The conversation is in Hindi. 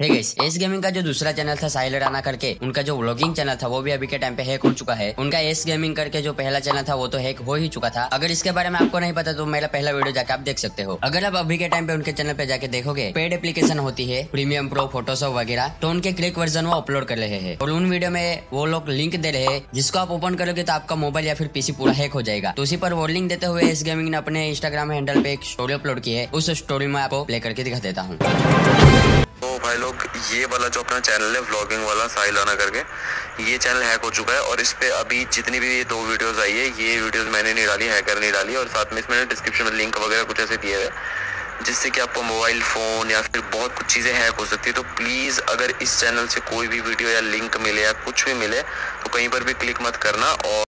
है एस गेमिंग का जो दूसरा चैनल था साहिल राणा करके, उनका जो व्लॉगिंग चैनल था, वो भी अभी के टाइम पे हैक हो चुका है। उनका एस गेमिंग करके जो पहला चैनल था, वो तो हैक हो ही चुका था। अगर इसके बारे में आपको नहीं पता तो मेरा पहला वीडियो जाके आप देख सकते हो। अगर आप अभी के टाइम पे उनके चैनल पे जाके देखोगे पेड एप्लीकेशन होती है प्रीमियम प्रो फोटोशॉप वगैरह तो उनके क्लिक वर्जन वो अपलोड कर रहे हैं। और उन वीडियो में वो लोग लिंक दे रहे हैं, जिसको आप ओपन करोगे तो आपका मोबाइल या फिर पीसी पूरा हैक हो जाएगा। तो उसी पर वो लिंक देते हुए एस गेमिंग ने अपने इंस्टाग्राम हैंडल पे एक स्टोरी अपलोड की है। उस स्टोरी में आपको प्ले करके दिखा देता हूँ। भाई लोग, ये वाला जो अपना चैनल है व्लॉगिंग वाला, साहिलाना करके, ये चैनल हैक हो चुका है और इस पे अभी जितनी भी ये दो वीडियोस आई है, ये वीडियोस मैंने नहीं डाली हैकर नहीं डाली और साथ में इसमें डिस्क्रिप्शन में लिंक वगैरह कुछ ऐसे दिए हुए जिससे कि आपको मोबाइल फ़ोन या फिर बहुत कुछ चीज़ें हैक हो सकती है। तो प्लीज़ अगर इस चैनल से कोई भी वीडियो या लिंक मिले या कुछ भी मिले तो कहीं पर भी क्लिक मत करना और